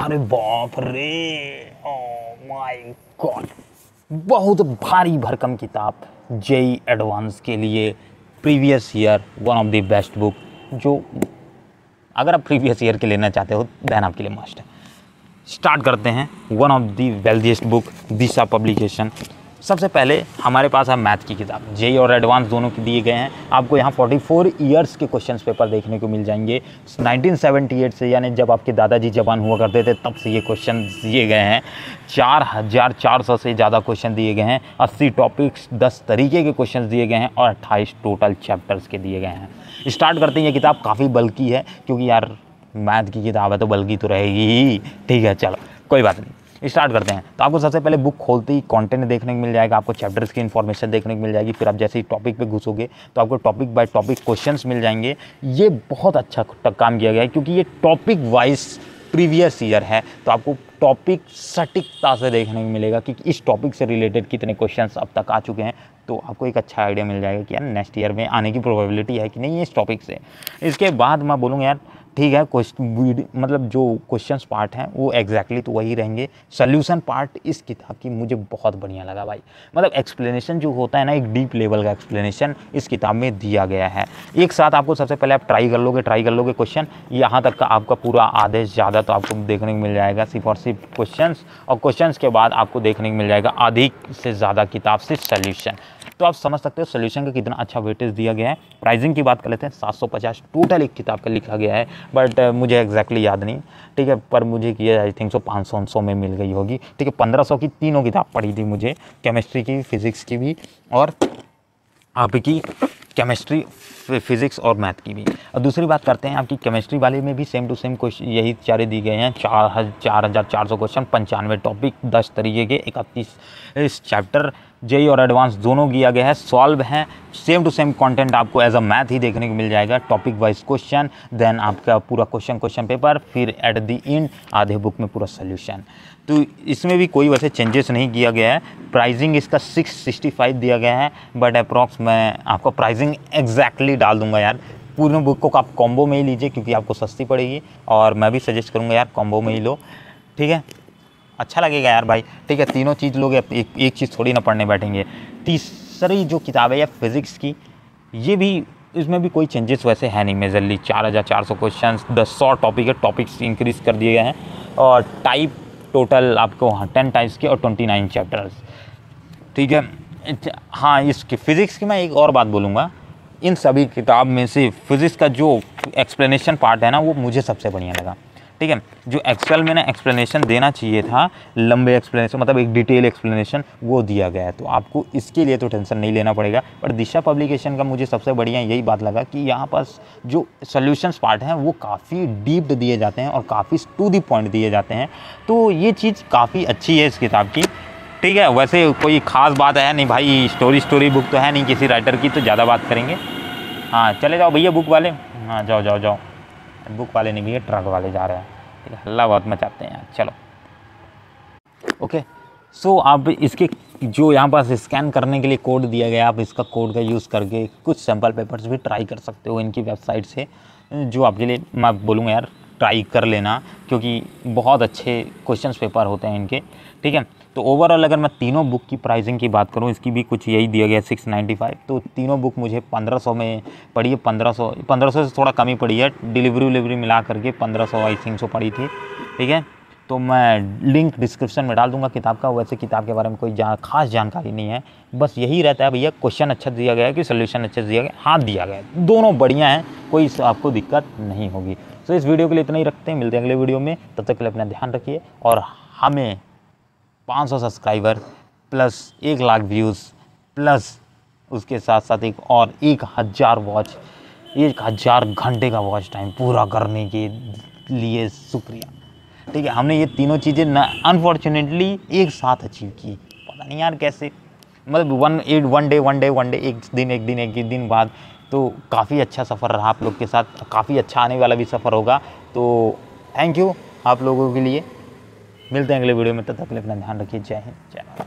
अरे बाप रे। माय गॉड बहुत भारी भरकम किताब जेई एडवांस के लिए previous year one of the best book जो अगर आप प्रीवियस ईयर के लेना चाहते हो देन आपके लिए मस्ट है। स्टार्ट करते हैं। One of the wealthiest book Disha publication सबसे पहले हमारे पास है मैथ की किताब। जेई और एडवांस दोनों के दिए गए हैं। आपको यहाँ 44 इयर्स के क्वेश्चंस पेपर देखने को मिल जाएँगे। 1978 से, यानी जब आपके दादाजी जवान हुआ करते थे, तब से ये क्वेश्चन दिए गए हैं। चार हज़ार चार सौ से ज़्यादा क्वेश्चन दिए गए हैं। अस्सी टॉपिक्स दस तरीके के क्वेश्चन दिए गए हैं और अट्ठाईस टोटल चैप्टर्स के दिए गए हैं। स्टार्ट करते हैं ये किताब, काफ़ी बल्कि है, क्योंकि यार, मैथ की किताब है तो बल्कि तो रहेगी ही। ठीक है, चलो, कोई बात नहीं। स्टार्ट करते हैं। तो आपको सबसे पहले बुक खोलते ही कंटेंट देखने को मिल जाएगा, आपको चैप्टर्स की इन्फॉर्मेशन देखने को मिल जाएगी, फिर आप जैसे ही टॉपिक पे घुसोगे तो आपको टॉपिक बाय टॉपिक क्वेश्चंस मिल जाएँगे। ये बहुत अच्छा काम किया गया है, क्योंकि ये टॉपिक वाइज प्रीवियस ईयर है तो आपको टॉपिक सटीकता से देखने को मिलेगा कि इस टॉपिक से रिलेटेड कितने क्वेश्चंस अब तक आ चुके हैं। तो आपको एक अच्छा आइडिया मिल जाएगा कि यार नेक्स्ट ईयर में आने की प्रोबेबिलिटी है कि नहीं इस टॉपिक से। इसके बाद मैं बोलूँगा यार ठीक है क्वेश्चन मतलब जो क्वेश्चंस पार्ट हैं, वो एग्जैक्टली exactly तो वही रहेंगे। सोल्यूशन पार्ट इस किताब की मुझे बहुत बढ़िया लगा भाई। मतलब एक्सप्लेनेशन जो होता है ना, एक डीप लेवल का एक्सप्लेनेशन इस किताब में दिया गया है। एक साथ आपको सबसे पहले आप ट्राई कर लोगे ट्राई कर लोगे क्वेश्चन यहाँ तक का आपका पूरा आदेश ज़्यादा तो आपको देखने को मिल जाएगा, सिर्फ़ और सिर्फ़ क्वेश्चन और क्वेश्चन के बाद आपको देखने को मिल जाएगा अधिक से ज़्यादा किताब से सोल्यूशन तो आप समझ सकते हो सोल्यूशन का कितना अच्छा वेटेज दिया गया है। प्राइसिंग की बात कर लेते हैं 750 टोटल एक किताब का लिखा गया है। बट मुझे एग्जैक्टली याद नहीं। ठीक है, पर मुझे किया आई थिंक सो पाँच सौ सौ में मिल गई होगी। ठीक है, पंद्रह सौ की तीनों किताब पढ़ी थी मुझे केमिस्ट्री की फिज़िक्स की भी और आपकी केमिस्ट्री फिजिक्स और मैथ की भी। और दूसरी बात करते हैं, आपकी केमिस्ट्री वाले में भी सेम टू सेम क्वेश्चन यही चारे दिए गए हैं। चार चार हज़ार चार सौ क्वेश्चन पंचानवे टॉपिक दस तरीके के इकतीस, इस चैप्टर जेई और एडवांस दोनों किया गया है, सॉल्व है। सेम टू सेम कंटेंट आपको एज अ मैथ ही देखने को मिल जाएगा। टॉपिक वाइज क्वेश्चन देन आपका पूरा क्वेश्चन क्वेश्चन पेपर फिर एट द एंड आधे बुक में पूरा सोल्यूशन तो इसमें भी कोई वैसे चेंजेस नहीं किया गया है। प्राइजिंग इसका 665 दिया गया है बट अप्रॉक्स मैं आपको प्राइजिंग एग्जैक्टली डाल दूँगा यार। पूरी बुक को आप कॉम्बो में ही लीजिए, क्योंकि आपको सस्ती पड़ेगी, और मैं भी सजेस्ट करूँगा यार कॉम्बो में ही लो। ठीक है? अच्छा लगेगा यार भाई। ठीक है, तीनों चीज़ लोग एक एक चीज़ थोड़ी ना पढ़ने बैठेंगे। तीसरी जो किताब है या फिज़िक्स की, ये भी, इसमें भी कोई चेंजेस वैसे है नहीं। मेजरली चार हज़ार चार सौ क्वेश्चन दस सौ टॉपिक है टॉपिक्स इंक्रीज कर दिए गए हैं। और टाइप टोटल आपको हाँ टेन टाइप्स के और ट्वेंटी नाइन चैप्टर्स ठीक है हाँ इसकी फ़िज़िक्स की मैं एक और बात बोलूँगा। इन सभी किताब में से फिज़िक्स का जो एक्सप्लेनेशन पार्ट है ना, वो मुझे सबसे बढ़िया लगा। ठीक है? जो एक्सेल में ना एक्सप्लेनेशन देना चाहिए था, लंबे एक्सप्लेनेशन मतलब एक डिटेल एक्सप्लेनेशन वो दिया गया है। तो आपको इसके लिए तो टेंशन नहीं लेना पड़ेगा। पर दिशा पब्लिकेशन का मुझे सबसे बढ़िया यही बात लगा कि यहाँ पास जो सोल्यूशंस पार्ट हैं, वो काफ़ी डीप दिए जाते हैं और काफ़ी टू दी पॉइंट दिए जाते हैं। तो ये चीज़ काफ़ी अच्छी है इस किताब की। ठीक है? वैसे कोई ख़ास बात है नहीं भाई स्टोरी स्टोरी बुक तो है नहीं किसी राइटर की तो ज़्यादा बात करेंगे। हाँ चले जाओ भैया बुक वाले। हाँ जाओ जाओ जाओ। बुक वाले नहीं भैया ट्रक वाले जा रहे हैं। ठीक है, हल्ला बहुत मचाते हैं यार, चलो। ओके सो आप इसके जो यहाँ पास स्कैन करने के लिए कोड दिया गया, आप इसका कोड का यूज़ करके कुछ सैंपल पेपर्स भी ट्राई कर सकते हो इनकी वेबसाइट से। जो आपके लिए मैं बोलूँगा यार ट्राई कर लेना, क्योंकि बहुत अच्छे क्वेश्चन पेपर होते हैं इनके। ठीक है तो ओवरऑल अगर मैं तीनों बुक की प्राइसिंग की बात करूँ इसकी भी कुछ यही दिया गया सिक्स नाइन्टी फाइव तो तीनों बुक मुझे पंद्रह सौ में पड़ी है पंद्रह सौ पंद्रह सौ से थोड़ा कम पड़ी है। डिलीवरी विलीवरी मिला करके पंद्रह सौ आई थिंक सौ पड़ी थी। ठीक है? तो मैं लिंक डिस्क्रिप्शन में डाल दूँगा किताब का। वैसे किताब के बारे में कोई जा, खास जानकारी नहीं है। बस यही रहता है भैया क्वेश्चन अच्छा दिया गया है कि सोल्यूशन अच्छा दिया गया? हाँ दिया गया। दोनों बढ़िया हैं कोई आपको दिक्कत नहीं होगी। तो इस वीडियो के लिए इतना ही रखते हैं। मिलते हैं अगले वीडियो में। तब तक के लिए अपना ध्यान रखिए और हमें 500 सब्सक्राइबर प्लस एक लाख व्यूज़ प्लस उसके साथ साथ एक और एक हज़ार वॉच एक हज़ार घंटे का वॉच टाइम पूरा करने के लिए शुक्रिया। ठीक है, हमने ये तीनों चीज़ें न अनफॉर्चुनेटली एक साथ अचीव की। पता नहीं यार कैसे। मतलब one at one day one day one day एक दिन एक दिन एक दिन बाद तो काफ़ी अच्छा सफ़र रहा आप लोग के साथ। काफ़ी अच्छा आने वाला भी सफ़र होगा। तो थैंक यू आप लोगों के लिए। मिलते हैं अगले वीडियो में तब तक अपना ध्यान रखिए। जय हिंद जय भारत।